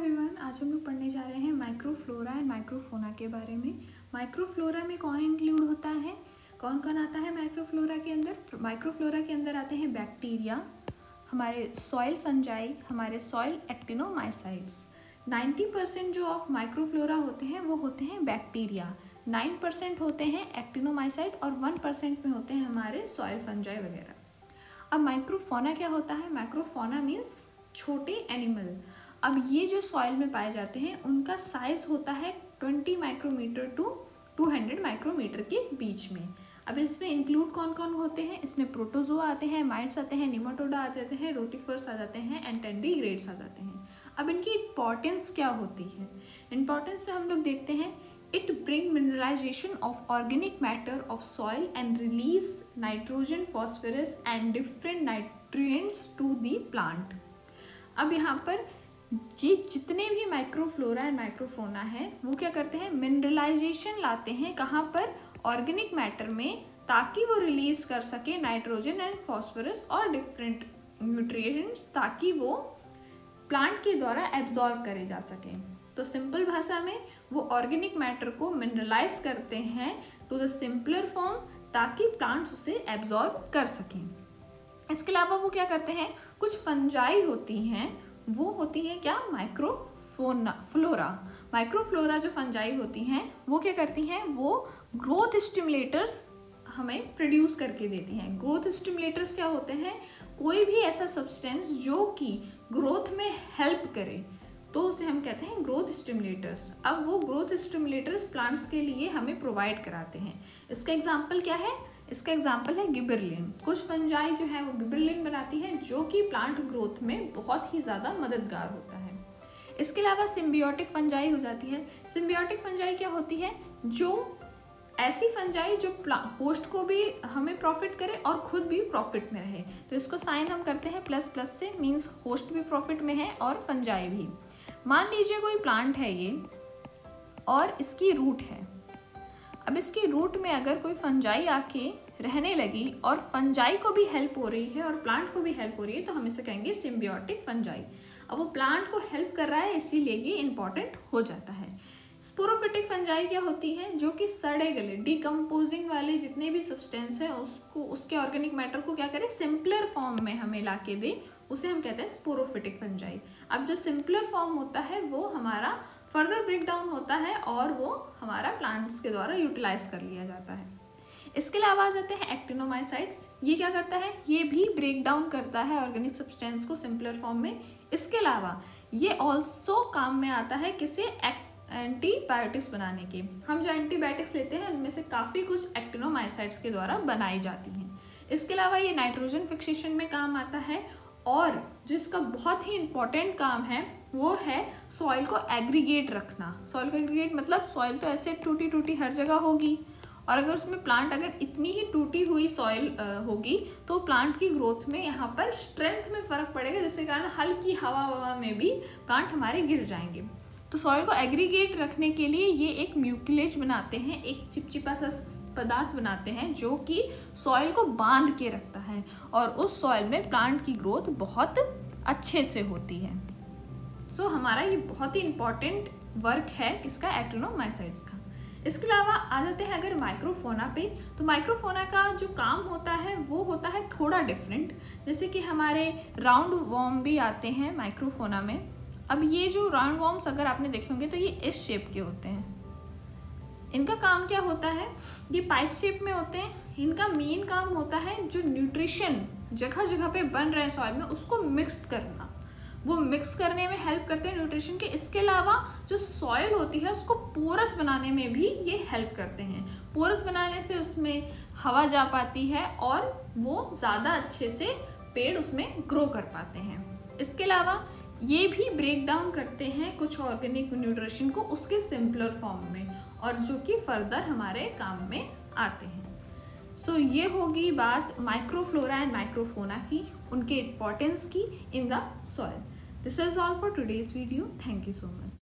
Everyone आज हम लोग पढ़ने जा रहे हैं माइक्रोफ्लोरा एंड माइक्रोफोना के बारे में। माइक्रोफ्लोरा में कौन इंक्लूड होता है? कौन कौन आता है माइक्रोफ्लोरा के अंदर? माइक्रोफ्लोरा के अंदर आते हैं बैक्टीरिया हमारे सॉइल फंजाई हमारे सॉइल एक्टिनोमाइसाइड्स 90 परसेंट जो ऑफ़ माइक्रोफ्लोरा होते हैं, वो होते हैं बैक्टीरिया 9 परसेंट होते हैं एक्टिनोमाइसाइड और 1 परसेंट में होते हैं हमारे सॉइल फंजाई वगैरह। अब माइक्रोफोना क्या होता है? माइक्रोफोना मीन्स छोटे एनिमल अब ये जो सॉइल में पाए जाते हैं, उनका साइज़ होता है 20 माइक्रोमीटर टू 200 माइक्रोमीटर के बीच में। अब इसमें इंक्लूड कौन कौन होते हैं? इसमें प्रोटोजोआ आते हैं माइट्स आते हैं निमाटोडा आ जाते हैं रोटिफर्स आ जाते हैं एंड टेंडीग्रेड्स आ जाते हैं। अब इनकी इंपॉर्टेंस क्या होती है? इंपॉर्टेंस में हम लोग देखते हैं it bring mineralization of organic matter of soil and release nitrogen phosphorus and different nutrients to the plant अब यहाँ पर ये जितने भी माइक्रोफ्लोरा एंड माइक्रोफोना है, वो क्या करते हैं? मिनरलाइजेशन लाते हैं कहाँ पर? ऑर्गेनिक मैटर में, ताकि वो रिलीज़ कर सके नाइट्रोजन एंड फॉस्फोरस और डिफरेंट न्यूट्रिएंट्स ताकि वो प्लांट के द्वारा एब्जॉर्व करे जा सके। तो सिंपल भाषा में, वो ऑर्गेनिक मैटर को मिनरलाइज करते हैं टू द सिंपलर फॉर्म ताकि प्लांट्स उसे एब्जॉर्ब कर सकें। इसके अलावा वो क्या करते हैं? कुछ फंजाई होती हैं वो होती है क्या? माइक्रोफोना फ्लोरा माइक्रोफ्लोरा जो फंजाई होती हैं, वो क्या करती हैं? वो ग्रोथ स्टिमुलेटर्स हमें प्रोड्यूस करके देती हैं। ग्रोथ स्टिमुलेटर्स क्या होते हैं? कोई भी ऐसा सब्सटेंस जो कि ग्रोथ में हेल्प करे तो उसे हम कहते हैं ग्रोथ स्टिमुलेटर्स अब वो ग्रोथ स्टिमुलेटर्स प्लांट्स के लिए हमें प्रोवाइड कराते हैं। इसका एग्ज़ाम्पल क्या है? इसका एग्ज़ाम्पल है गिबरलिन कुछ फंजाई जो है वो गिबरलिन बनाती है, जो कि प्लांट ग्रोथ में बहुत ही ज़्यादा मददगार होता है। इसके अलावा सिम्बियोटिक फंजाई हो जाती है। सिम्बियोटिक फंजाई क्या होती है? जो ऐसी फंजाई जो होस्ट को भी हमें प्रॉफिट करे और खुद भी प्रॉफिट में रहे। तो इसको साइन हम करते हैं प्लस प्लस से मींस होस्ट भी प्रॉफिट में है और फंजाई भी। मान लीजिए कोई प्लांट है ये और इसकी रूट है। अब इसकी रूट में अगर कोई फंजाई आके रहने लगी और फंजाई को भी हेल्प हो रही है और प्लांट को भी हेल्प हो रही है तो हम इसे कहेंगे सिम्बियोटिक फंजाई अब वो प्लांट को हेल्प कर रहा है, इसीलिए ये इंपॉर्टेंट हो जाता है. स्पोरोफिटिक फंजाई क्या होती है? जो कि सड़े गले डिकम्पोजिंग वाले जितने भी सब्सटेंस है, उसको, उसके ऑर्गेनिक मैटर को क्या करें? सिंपलर फॉर्म में हमें ला के दे, उसे हम कहते हैं स्पोरोफिटिक फंजाई अब जो सिंपलर फॉर्म होता है, वो हमारा फर्दर ब्रेक डाउन होता है और वो हमारा प्लांट्स के द्वारा यूटिलाइज कर लिया जाता है। इसके अलावा आ जाते हैं एक्टिनोमाइसाइड्स। ये क्या करता है? ये भी ब्रेक डाउन करता है ऑर्गेनिक सब्सटेंस को सिंपलर फॉर्म में। इसके अलावा ये ऑल्सो काम में आता है किसे? एंटीबायोटिक्स बनाने के। हम जो एंटीबायोटिक्स लेते हैं, उनमें से काफ़ी कुछ एक्टिनोमाइसाइड्स के द्वारा बनाई जाती हैं। इसके अलावा ये नाइट्रोजन फिक्सेशन में काम आता है और जिसका बहुत ही इंपॉर्टेंट काम है वो है सॉइल को एग्रीगेट रखना। सॉइल को एग्रीगेट मतलब सॉइल तो ऐसे टूटी टूटी हर जगह होगी। और अगर उसमें प्लांट अगर इतनी ही टूटी हुई सॉइल होगी तो प्लांट की ग्रोथ में यहाँ पर स्ट्रेंथ में फ़र्क पड़ेगा, जिसके कारण हल्की हवा ववा में भी प्लांट हमारे गिर जाएँगे। तो सॉइल को एग्रीगेट रखने के लिए ये एक म्यूकिलेज बनाते हैं, एक चिपचिपा सा पदार्थ बनाते हैं, जो कि सॉइल को बाँध के रखता है। और उस सॉइल में प्लांट की ग्रोथ बहुत अच्छे से होती है। सो so, हमारा ये बहुत ही इंपॉर्टेंट वर्क है किसका एक्टिनोमाइसाइड्स का। इसके अलावा आ जाते हैं अगर माइक्रोफोना पे। तो माइक्रोफोना का जो काम होता है वो होता है थोड़ा डिफरेंट जैसे कि हमारे राउंड वॉर्म भी आते हैं माइक्रोफोना में। अब ये जो राउंड वॉर्म्स अगर आपने देखे होंगे तो ये इस शेप के होते हैं। इनका काम क्या होता है? ये पाइप शेप में होते हैं। इनका मेन काम होता है जो न्यूट्रिशन जगह जगह पे बन रहे हैं सॉइल में उसको मिक्स करना। वो मिक्स करने में हेल्प करते हैं न्यूट्रिशन के। इसके अलावा जो सॉयल होती है, उसको पोरस बनाने में भी ये हेल्प करते हैं। पोरस बनाने से उसमें हवा जा पाती है और वो ज़्यादा अच्छे से पेड़ उसमें ग्रो कर पाते हैं। इसके अलावा ये भी ब्रेक डाउन करते हैं कुछ ऑर्गेनिक न्यूट्रिशन को उसके सिंपलर फॉर्म में और जो कि फर्दर हमारे काम में आते हैं। सो so, ये होगी बात माइक्रोफ्लोरा एंड माइक्रोफोना की उनके इम्पॉर्टेंस की in the soil this is all for today's video thank you so much